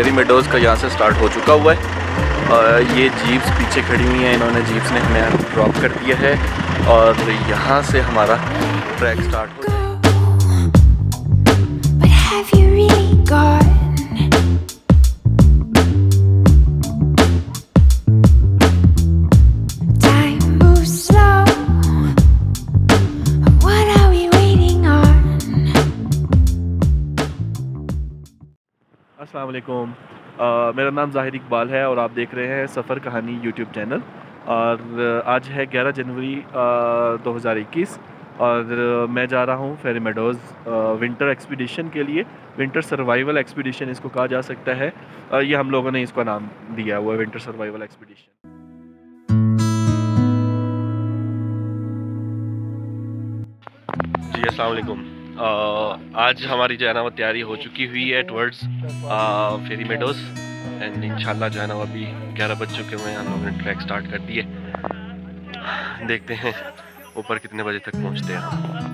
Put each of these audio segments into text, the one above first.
फेरी meadows का यहाँ से स्टार्ट हो चुका हुआ है। और ये जीप्स पीछे खड़ी हुई हैं, इन्होंने जीप्स ने हमें ड्रॉप कर दिया है और यहाँ से हमारा ट्रैक स्टार्ट हो But अस्सलाम वालेकुम मेरा नाम ज़ाहिर इकबाल है और आप देख रहे हैं सफ़र कहानी यूट्यूब चैनल और आज है 11 जनवरी अ, 2021 और मैं जा रहा हूँ फेरी मेडोज़ विंटर एक्सपीडिशन के लिए. विंटर सर्वाइवल एक्सपीडिशन इसको कहा जा सकता है. ये हम लोगों ने इसका नाम दिया हुआ है विंटर सर्वाइवल एक्सपीडिशन जी अस्सलाम आज हमारी जो है ना वो तैयारी हो चुकी हुई है टवर्ड्स फेरी मेडोज एंड इंशाल्लाह जो है ना वो अभी ग्यारह बज चुके हुए हैं। हम लोगों ने ट्रैक स्टार्ट कर दिए देखते हैं ऊपर कितने बजे तक पहुँचते हैं।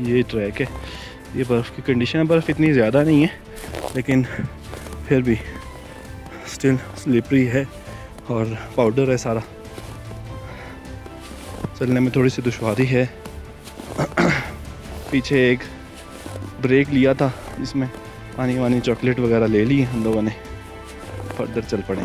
ये ट्रैक है। ये बर्फ़ की कंडीशन है। बर्फ़ इतनी ज़्यादा नहीं है, लेकिन फिर भी स्टिल स्लिपरी है और पाउडर है सारा। चलने में थोड़ी सी दुशारी है। पीछे एक ब्रेक लिया था इसमें पानी वानी चॉकलेट वगैरह ले ली हम लोगों ने। फर्दर चल पड़े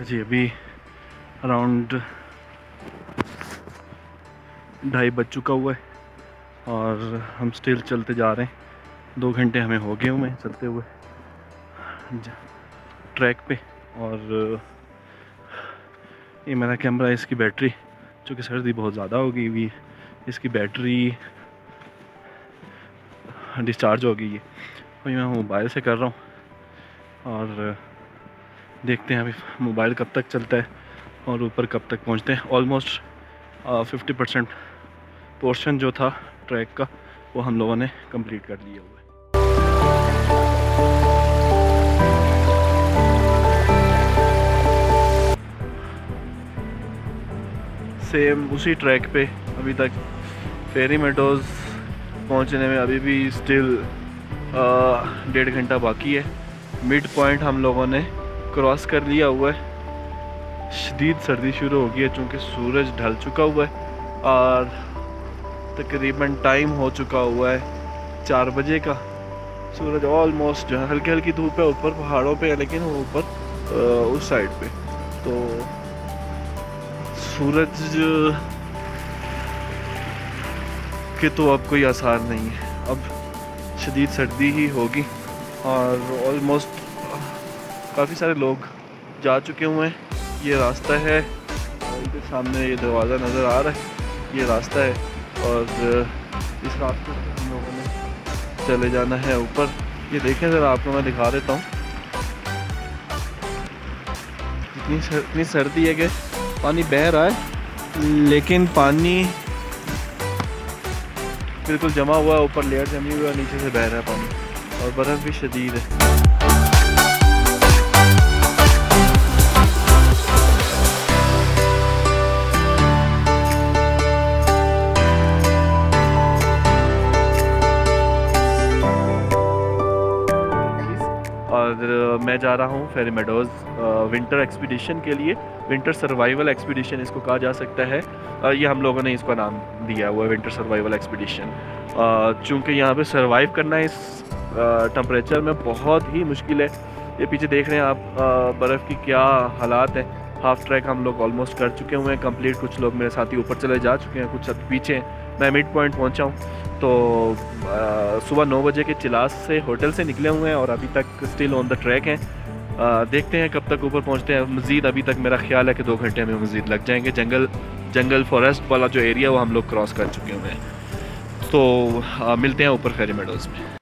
अच्छा जी अभी अराउंड ढाई बज चुका हुआ है और हम स्टिल चलते जा रहे हैं। दो घंटे हमें हो गए हुए चलते हुए। ट्रैक पे और ये मेरा कैमरा है, इसकी बैटरी चूँकि सर्दी बहुत ज़्यादा हो गई हुई इसकी बैटरी डिस्चार्ज हो गई है। वही मैं मोबाइल से कर रहा हूँ और देखते हैं अभी मोबाइल कब तक चलता है और ऊपर कब तक पहुँचते हैं। ऑलमोस्ट फिफ्टी परसेंट पोर्शन जो था ट्रैक का, वो हम लोगों ने कंप्लीट कर लिया हुआ है। सेम उसी ट्रैक पे अभी तक फेरी मेडोज़ पहुँचने में अभी भी स्टिल डेढ़ घंटा बाकी है। मिड पॉइंट हम लोगों ने क्रॉस कर लिया हुआ है। शदीद सर्दी शुरू हो गई है, चूँकि सूरज ढल चुका हुआ है और तकरीबन टाइम हो चुका हुआ है चार बजे का। सूरज ऑलमोस्ट जो है हल्की हल्की धूप है, ऊपर पहाड़ों पे है, लेकिन वो ऊपर उस साइड पे। तो सूरज के तो अब कोई आसार नहीं है। अब शदीद सर्दी ही होगी और ऑलमोस्ट काफ़ी सारे लोग जा चुके हुए हैं। ये रास्ता है इनके सामने ये दरवाज़ा नज़र आ रहा है। ये रास्ता है और इस रास्ते से हम लोगों ने चले जाना है ऊपर। ये देखें ज़रा आपको मैं दिखा देता हूँ। इतनी सर, इतनी सर्दी है कि पानी बह रहा है लेकिन पानी बिल्कुल जमा हुआ है। ऊपर लेयर जमी हुई है नीचे से बह रहा है पानी और बर्फ़ भी शदीद है। और मैं जा रहा हूँ फेरी मेडोज़ विंटर एक्सपीडिशन के लिए। विंटर सर्वाइवल एक्सपीडिशन इसको कहा जा सकता है। ये हम लोगों ने इसका नाम दिया हुआ है विंटर सर्वाइवल एक्सपीडिशन चूँकि यहाँ पे सर्वाइव करना इस टम्परेचर में बहुत ही मुश्किल है। ये पीछे देख रहे हैं आप बर्फ़ की क्या हालात हैं। हाफ़ ट्रैक हम लोग ऑलमोस्ट कर चुके हुए हैं कंप्लीट कुछ लोग मेरे साथी ऊपर चले जा चुके हैं, कुछ पीछे हैं। मैं मिड पॉइंट पहुँचा हूँ। तो सुबह नौ बजे के चिलास से होटल से निकले हुए हैं और अभी तक स्टिल ऑन द ट्रैक हैं। आ, देखते हैं कब तक ऊपर पहुँचते हैं। मज़ीद अभी तक मेरा ख्याल है कि दो घंटे में मज़ीद लग जाएँगे। जंगल जंगल फॉरेस्ट वाला जो एरिया वो हम लोग क्रॉस कर चुके हुए हैं। तो आ, मिलते हैं ऊपर फेरी मेडोज़ में।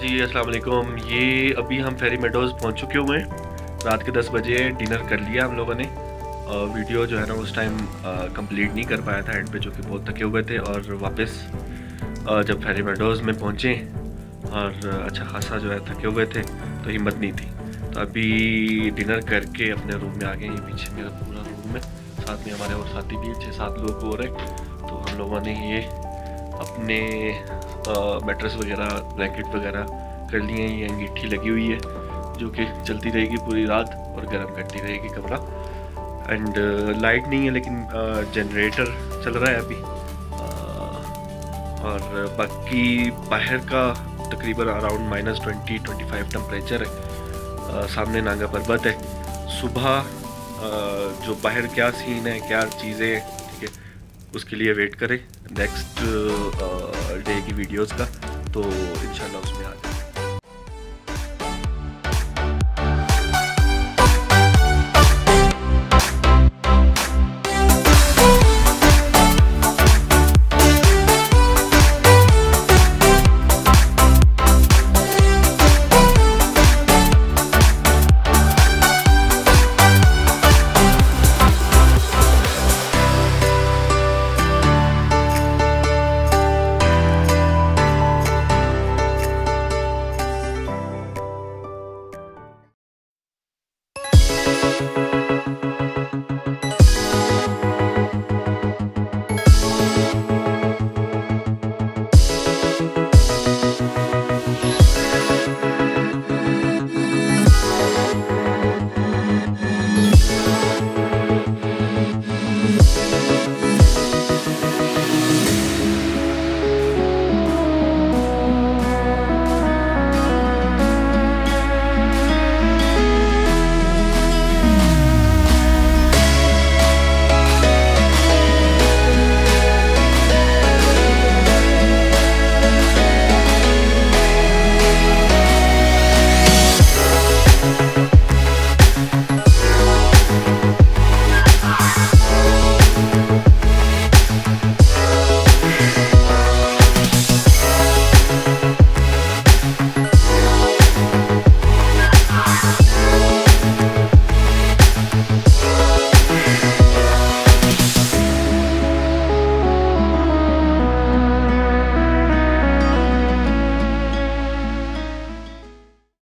जी अस्सलाम ये अभी हम फेरी मेडोज़ पहुँच चुके हुए हैं। रात के 10 बजे डिनर कर लिया हम लोगों ने। अ, वीडियो जो है ना उस टाइम कंप्लीट नहीं कर पाया था एंड पे जो कि बहुत थके हुए थे और वापस जब फेरी मेडोज़ में पहुँचे और अच्छा खासा जो है थके हुए थे तो हिम्मत नहीं थी। तो अभी डिनर करके अपने रूम में आ गए ये पीछे मेरा पूरा रूम है। साथ में हमारे और साथी भी छः सात लोग हो। रहे तो हम लोगों ने ये अपने मैट्रेस वगैरह ब्लैंकेट वगैरह कर लिए हैं, ये अंगीठी लगी हुई है, जो कि चलती रहेगी पूरी रात और गर्म करती रहेगी कमरा। एंड लाइट नहीं है, लेकिन जनरेटर चल रहा है अभी। और बाकी बाहर का तकरीबन around minus twenty twenty five temperature है सामने नांगा पर्वत है। सुबह जो बाहर क्या सीन है, क्या चीज़ें ठीक है, उसके लिए वेट करें। नेक्स्ट डे की वीडियोस का तो इंशाल्लाह उसमें आ